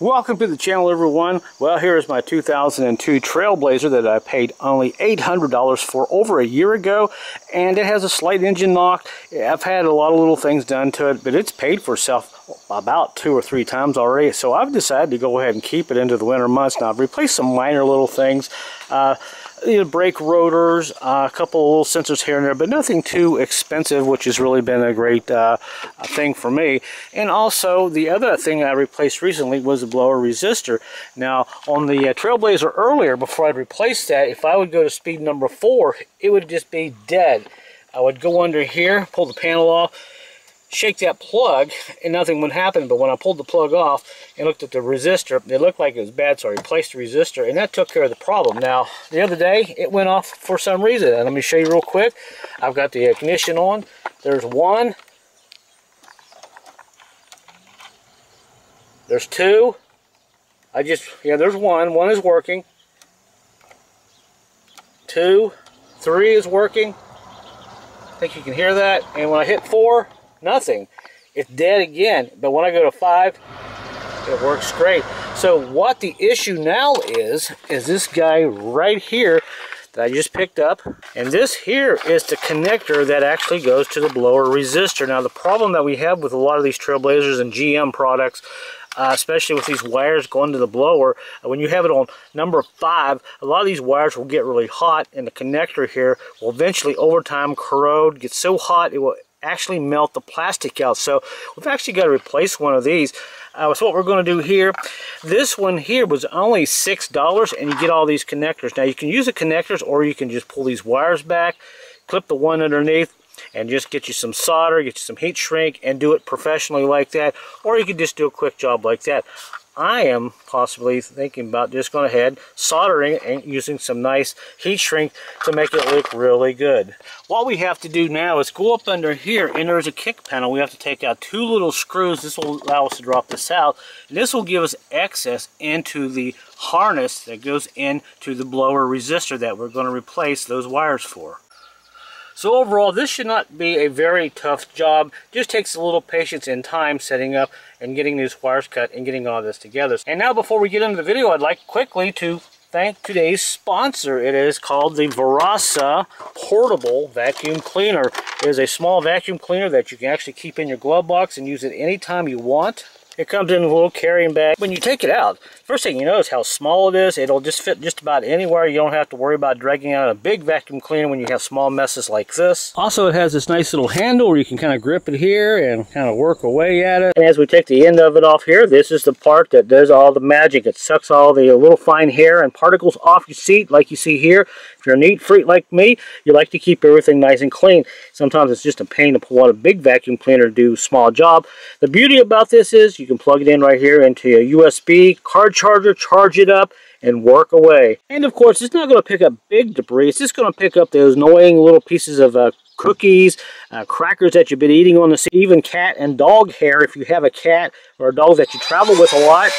Welcome to the channel everyone. Well here is my 2002 Trailblazer that I paid only $800 for over a year ago and it has a slight engine knock. I've had a lot of little things done to it but it's paid for itself about two or three times already so I've decided to go ahead and keep it into the winter months. Now I've replaced some minor little things. Uh, you brake rotors, uh, a couple little sensors here and there, but nothing too expensive, which has really been a great uh, thing for me. And also, the other thing I replaced recently was the blower resistor. Now, on the uh, Trailblazer earlier, before I replaced that, if I would go to speed number four, it would just be dead. I would go under here, pull the panel off, shake that plug and nothing would happen. But when I pulled the plug off and looked at the resistor, it looked like it was bad, so I replaced the resistor and that took care of the problem. Now, the other day, it went off for some reason. And let me show you real quick. I've got the ignition on. There's one. There's two. I just, yeah, there's one. One is working. Two. Three is working. I think you can hear that. And when I hit four, nothing. It's dead again. But when I go to five, it works great. So what the issue now is, is this guy right here that I just picked up. And this here is the connector that actually goes to the blower resistor. Now the problem that we have with a lot of these Trailblazers and GM products uh, especially with these wires going to the blower. Uh, when you have it on number five, a lot of these wires will get really hot and the connector here will eventually over time corrode, get so hot it will actually melt the plastic out. So we've actually got to replace one of these. Uh, so what we're going to do here, this one here was only $6 and you get all these connectors. Now you can use the connectors or you can just pull these wires back, clip the one underneath, and just get you some solder, get you some heat shrink, and do it professionally like that. Or you can just do a quick job like that. I am possibly thinking about just going ahead, soldering and using some nice heat shrink to make it look really good. What we have to do now is go up under here and there's a kick panel. We have to take out two little screws. This will allow us to drop this out. And this will give us access into the harness that goes into the blower resistor that we're going to replace those wires for. So overall, this should not be a very tough job. Just takes a little patience and time setting up and getting these wires cut and getting all this together. And now before we get into the video, I'd like quickly to thank today's sponsor. It is called the Verasa Portable Vacuum Cleaner. It is a small vacuum cleaner that you can actually keep in your glove box and use it anytime you want. It comes in a little carrying bag. When you take it out, first thing you notice how small it is. It'll just fit just about anywhere. You don't have to worry about dragging out a big vacuum cleaner when you have small messes like this. Also, it has this nice little handle where you can kind of grip it here and kind of work away at it. And as we take the end of it off here, this is the part that does all the magic. It sucks all the little fine hair and particles off your seat like you see here. If you're a neat freak like me, you like to keep everything nice and clean. Sometimes it's just a pain to pull out a big vacuum cleaner to do a small job. The beauty about this is you can plug it in right here into a USB card charger, charge it up, and work away. And of course, it's not going to pick up big debris. It's just going to pick up those annoying little pieces of uh, cookies, uh, crackers that you've been eating on the sea, even cat and dog hair if you have a cat or a dog that you travel with a lot.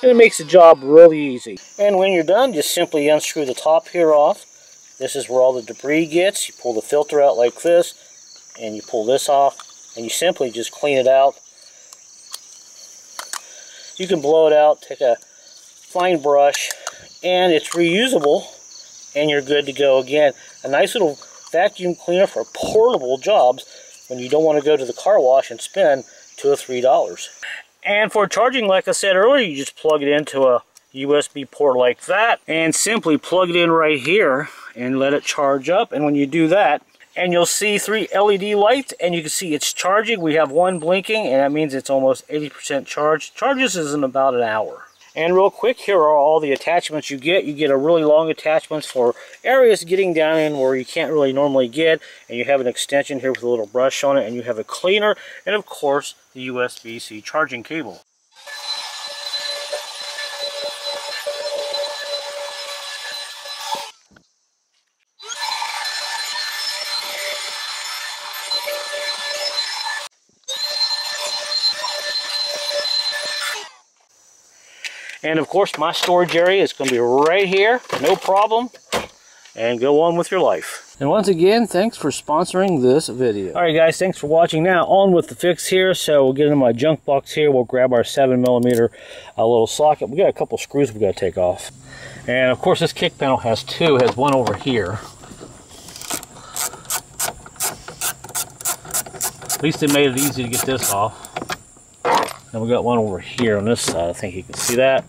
And it makes the job really easy. And when you're done, just simply unscrew the top here off this is where all the debris gets. You pull the filter out like this, and you pull this off, and you simply just clean it out. You can blow it out, take a fine brush, and it's reusable, and you're good to go again. A nice little vacuum cleaner for portable jobs when you don't want to go to the car wash and spend two or three dollars. And for charging, like I said earlier, you just plug it into a USB port like that and simply plug it in right here and let it charge up. And when you do that, and you'll see three LED lights and you can see it's charging. We have one blinking and that means it's almost 80% charged. Charges is in about an hour. And real quick, here are all the attachments you get. You get a really long attachments for areas getting down in where you can't really normally get. And you have an extension here with a little brush on it. And you have a cleaner. And of course, the USB-C charging cable. And of course, my storage area is going to be right here, no problem. And go on with your life. And once again, thanks for sponsoring this video. All right, guys, thanks for watching. Now, on with the fix here. So we'll get into my junk box here. We'll grab our 7 millimeter uh, little socket. We got a couple screws we got to take off. And, of course, this kick panel has two. It has one over here. At least they made it easy to get this off. And we got one over here on this side. I think you can see that.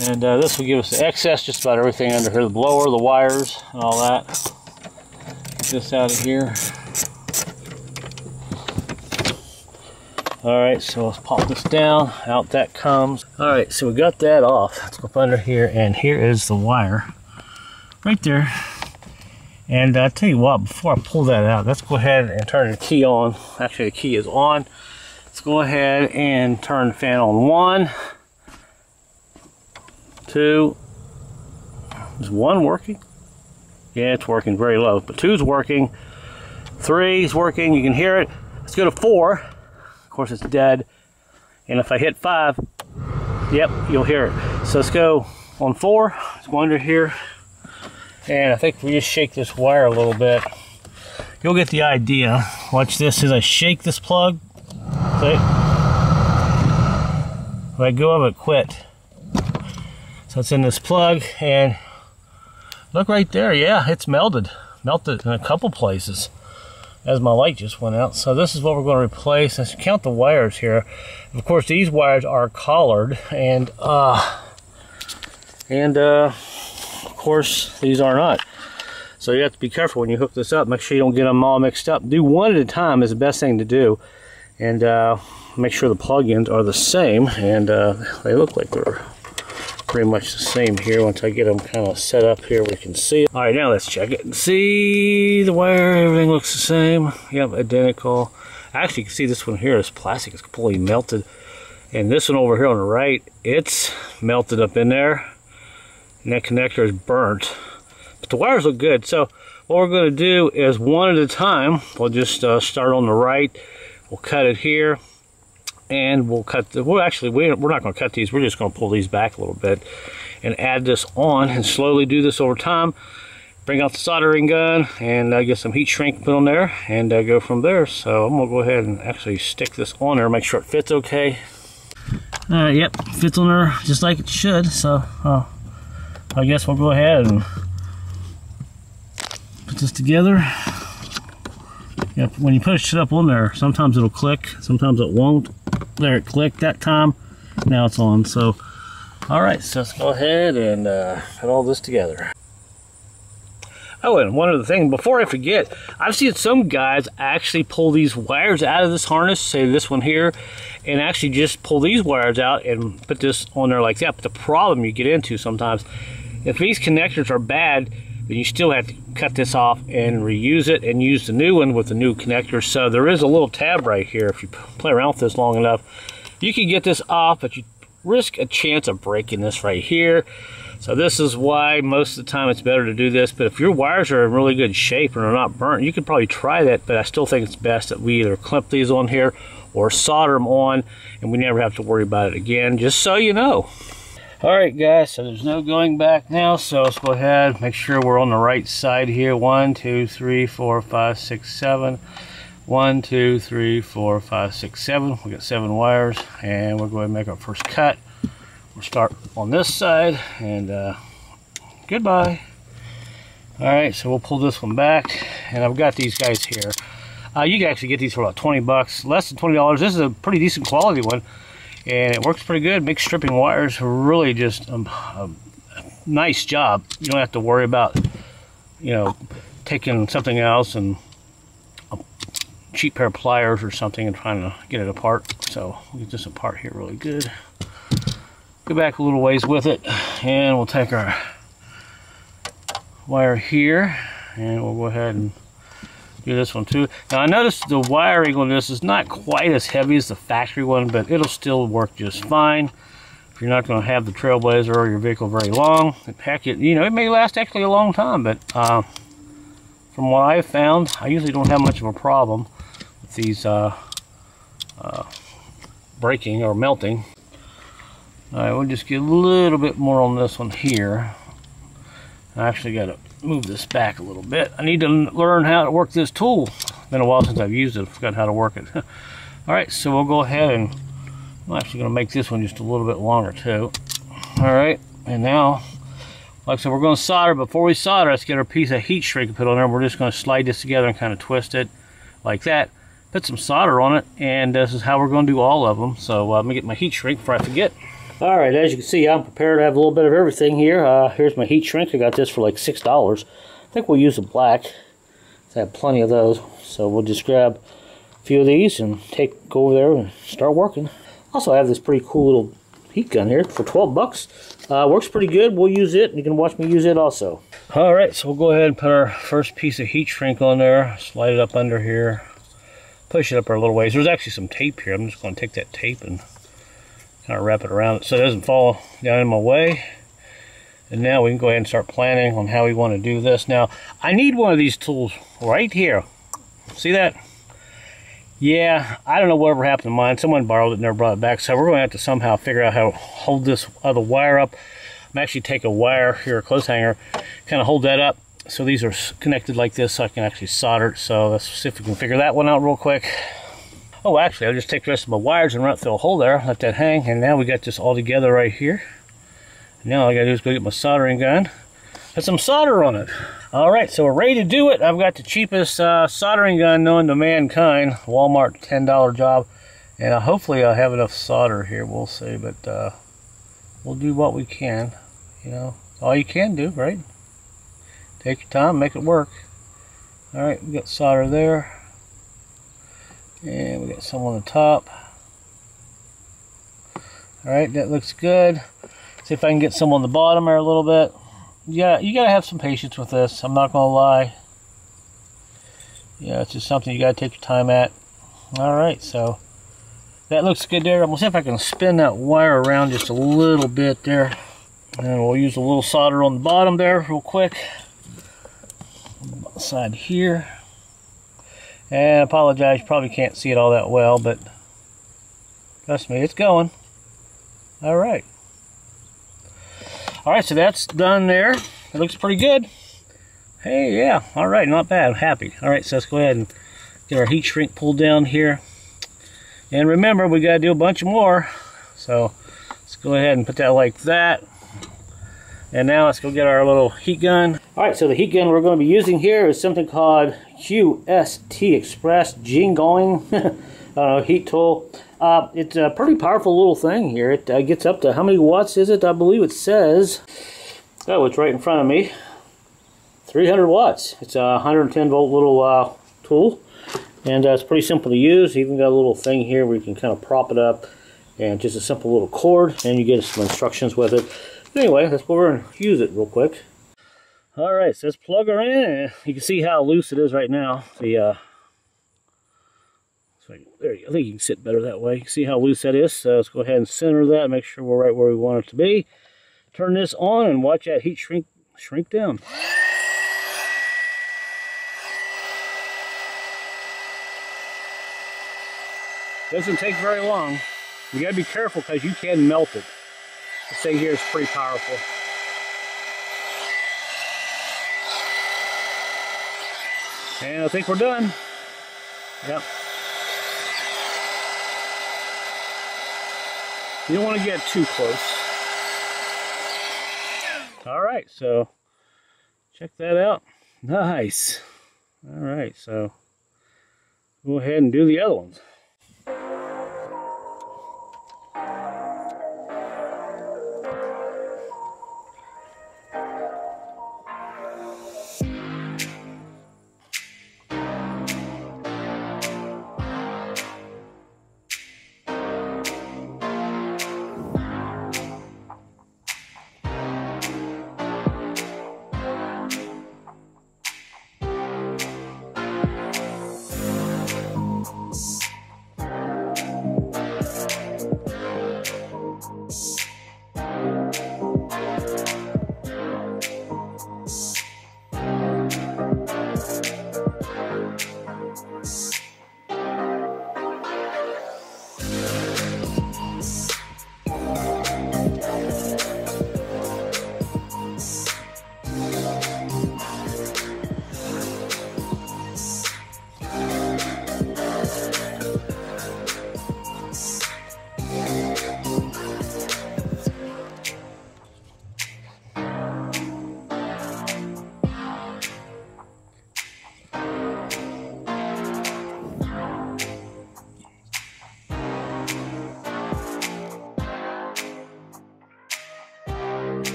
And uh, this will give us the excess, just about everything under here. The blower, the wires, and all that. Get this out of here. Alright, so let's pop this down. Out that comes. Alright, so we got that off. Let's go up under here, and here is the wire. Right there. And I uh, tell you what, before I pull that out, let's go ahead and turn the key on. Actually, the key is on. Let's go ahead and turn the fan on one, two. Is one working? Yeah, it's working very low, but two's working. Three's working, you can hear it. Let's go to four. Of course, it's dead. And if I hit five, yep, you'll hear it. So let's go on four. Let's go under here. And I think we just shake this wire a little bit. You'll get the idea. Watch this as I shake this plug. See? Let go of it, quit. So it's in this plug and look right there. Yeah, it's melted. Melted in a couple places as my light just went out. So this is what we're going to replace. Let's count the wires here. Of course, these wires are collared and uh, and uh, of course, these are not. So you have to be careful when you hook this up. Make sure you don't get them all mixed up. Do one at a time is the best thing to do and uh, make sure the plugins are the same and uh, they look like they're pretty much the same here. Once I get them kind of set up here we can see. It. all right now let's check it. And see the wire everything looks the same. Yep identical. Actually you can see this one here is plastic. It's completely melted. And this one over here on the right it's melted up in there. And that connector is burnt. But the wires look good. So what we're going to do is one at a time. We'll just uh, start on the right We'll cut it here and we'll cut the, well actually we're not going to cut these, we're just going to pull these back a little bit and add this on and slowly do this over time. Bring out the soldering gun and uh, get some heat shrink put on there and uh, go from there. So I'm to go ahead and actually stick this on there, make sure it fits okay. Alright, yep, fits on there just like it should. So uh, I guess we'll go ahead and put this together. Yep, when you push it up on there, sometimes it'll click, sometimes it won't. There, it clicked that time. Now it's on. So, all right, so let's go ahead and uh, put all this together. Oh, and one other thing, before I forget, I've seen some guys actually pull these wires out of this harness, say this one here, and actually just pull these wires out and put this on there like that. But the problem you get into sometimes, if these connectors are bad, then you still have to cut this off and reuse it and use the new one with the new connector. So there is a little tab right here. If you play around with this long enough, you can get this off, but you risk a chance of breaking this right here. So this is why most of the time it's better to do this. But if your wires are in really good shape and are not burnt, you could probably try that. But I still think it's best that we either clamp these on here or solder them on and we never have to worry about it again, just so you know. All right, guys, so there's no going back now, so let's go ahead, make sure we're on the right side here. One, two, three, four, five, six, seven. One, two, three, four, five, six, seven. We got seven wires, and we're going to make our first cut. We'll start on this side, and uh, goodbye. All right, so we'll pull this one back, and I've got these guys here. Uh, you can actually get these for about 20 bucks, less than $20. This is a pretty decent quality one and it works pretty good. Mixed stripping wires really just um, a nice job. You don't have to worry about, you know, taking something else and a cheap pair of pliers or something and trying to get it apart. So we'll get this apart here really good. Go back a little ways with it and we'll take our wire here and we'll go ahead and do this one too. Now I noticed the wiring on this is not quite as heavy as the factory one, but it'll still work just fine. If you're not going to have the Trailblazer or your vehicle very long, heck, it, you know, it may last actually a long time, but uh, from what I've found, I usually don't have much of a problem with these uh, uh, breaking or melting. All right, we'll just get a little bit more on this one here. I actually got a move this back a little bit. I need to learn how to work this tool. been a while since I've used it. I forgot how to work it. All right, so we'll go ahead and I'm actually going to make this one just a little bit longer too. All right, and now, like I said, we're going to solder. Before we solder, let's get our piece of heat shrink and put on there. We're just going to slide this together and kind of twist it like that. Put some solder on it, and this is how we're going to do all of them. So uh, let me get my heat shrink before I forget. All right, as you can see, I'm prepared to have a little bit of everything here. Uh, here's my heat shrink. I got this for like $6. I think we'll use the black. I have plenty of those. So we'll just grab a few of these and take go over there and start working. Also, I have this pretty cool little heat gun here for 12 bucks. Uh, works pretty good. We'll use it. You can watch me use it also. All right, so we'll go ahead and put our first piece of heat shrink on there. Slide it up under here. Push it up our little ways. There's actually some tape here. I'm just going to take that tape and kind of wrap it around it so it doesn't fall down in my way. And now we can go ahead and start planning on how we want to do this. Now, I need one of these tools right here. See that? Yeah, I don't know whatever happened to mine. Someone borrowed it and never brought it back. So we're going to have to somehow figure out how to hold this other wire up. I'm actually take a wire here, a clothes hanger, kind of hold that up. So these are connected like this so I can actually solder it. So let's see if we can figure that one out real quick. Oh, actually, I'll just take the rest of my wires and run it through a hole there, let that hang, and now we got this all together right here. Now all I gotta do is go get my soldering gun, put some solder on it. All right, so we're ready to do it. I've got the cheapest uh, soldering gun known to mankind, Walmart $10 job, and uh, hopefully I'll have enough solder here, we'll see, but uh, we'll do what we can, you know, all you can do, right? Take your time, make it work. All right, we got solder there. And we got some on the top. Alright, that looks good. See if I can get some on the bottom there a little bit. Yeah, you gotta have some patience with this. I'm not gonna lie. Yeah, it's just something you gotta take your time at. Alright, so that looks good there. I'm gonna see if I can spin that wire around just a little bit there. And we'll use a little solder on the bottom there real quick. Side here. And I apologize, you probably can't see it all that well, but trust me, it's going. All right. All right, so that's done there. It looks pretty good. Hey, yeah, all right, not bad. I'm happy. All right, so let's go ahead and get our heat shrink pulled down here. And remember, we got to do a bunch more. So let's go ahead and put that like that. And now let's go get our little heat gun. All right, so the heat gun we're going to be using here is something called QST Express Jingling uh, heat tool. Uh, it's a pretty powerful little thing here. It uh, gets up to, how many watts is it? I believe it says, oh, it's right in front of me, 300 watts. It's a 110 volt little uh, tool. And uh, it's pretty simple to use. Even got a little thing here where you can kind of prop it up and just a simple little cord and you get some instructions with it. Anyway, let's go over and use it real quick. All right, so let's plug her in. You can see how loose it is right now. The uh, so there, I think you can sit better that way. You can see how loose that is. So let's go ahead and center that. And Make sure we're right where we want it to be. Turn this on and watch that heat shrink shrink down. Doesn't take very long. You gotta be careful because you can melt it. This thing here is pretty powerful. And I think we're done. Yep. You don't want to get too close. All right, so check that out. Nice. All right, so go ahead and do the other ones.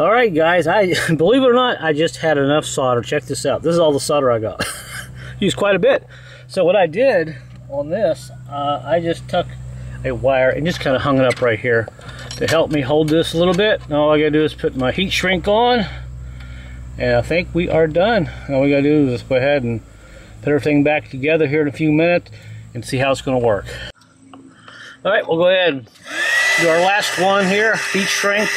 All right, guys, I believe it or not, I just had enough solder. Check this out. This is all the solder I got. Used quite a bit. So what I did on this, uh, I just took a wire and just kind of hung it up right here to help me hold this a little bit. Now all I gotta do is put my heat shrink on and I think we are done. All we gotta do is go ahead and put everything back together here in a few minutes and see how it's gonna work. All right, we'll go ahead and do our last one here, heat shrink.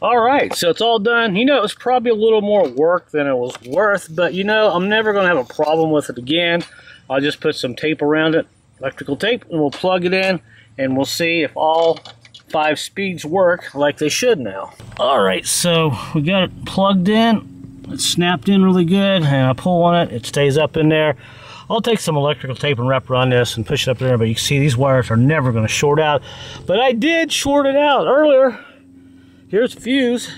All right, so it's all done. You know, it was probably a little more work than it was worth, but you know, I'm never going to have a problem with it again. I'll just put some tape around it, electrical tape, and we'll plug it in, and we'll see if all five speeds work like they should now. All right, so we got it plugged in. It's snapped in really good, and I pull on it, it stays up in there. I'll take some electrical tape and wrap around this and push it up there, but you can see these wires are never going to short out. But I did short it out earlier here's a fuse.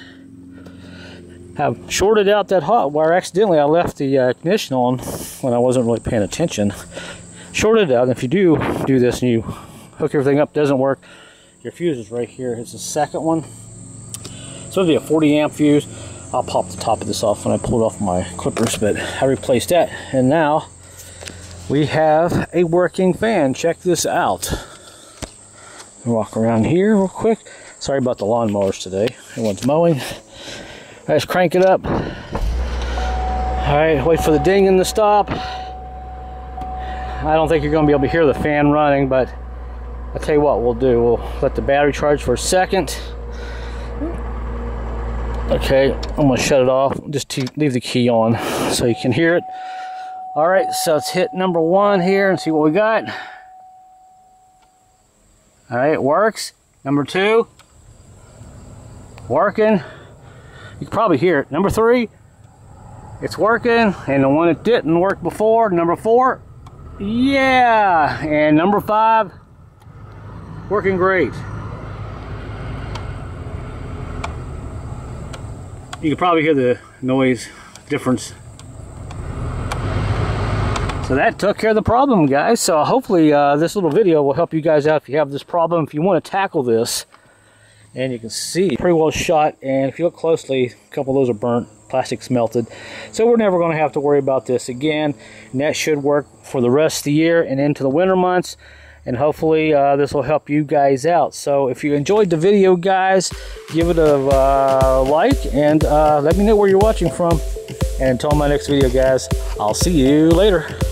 Have shorted out that hot wire. Accidentally, I left the uh, ignition on when I wasn't really paying attention. Shorted out. And if you do do this and you hook everything up, doesn't work, your fuse is right here. It's the second one. So it'll be a 40 amp fuse. I'll pop the top of this off when I pull it off my clippers, but I replaced that. And now we have a working fan. Check this out. Walk around here real quick. Sorry about the lawnmowers today. Everyone's mowing. Let's crank it up. All right, wait for the dinging the stop. I don't think you're going to be able to hear the fan running, but I'll tell you what we'll do. We'll let the battery charge for a second. Okay, I'm to shut it off. Just leave the key on so you can hear it. All right, so let's hit number one here and see what we got. All right, it works. Number two, working. You can probably hear it. Number three, it's working. And the one that didn't work before, number four, yeah. And number five, working great. You can probably hear the noise difference. So that took care of the problem, guys. So hopefully uh, this little video will help you guys out if you have this problem. If you want to tackle this, and you can see pretty well shot and if you look closely a couple of those are burnt plastic's melted. So we're never going to have to worry about this again. And that should work for the rest of the year and into the winter months and hopefully uh, this will help you guys out. So if you enjoyed the video guys give it a uh, like and uh, let me know where you're watching from. And until my next video guys I'll see you later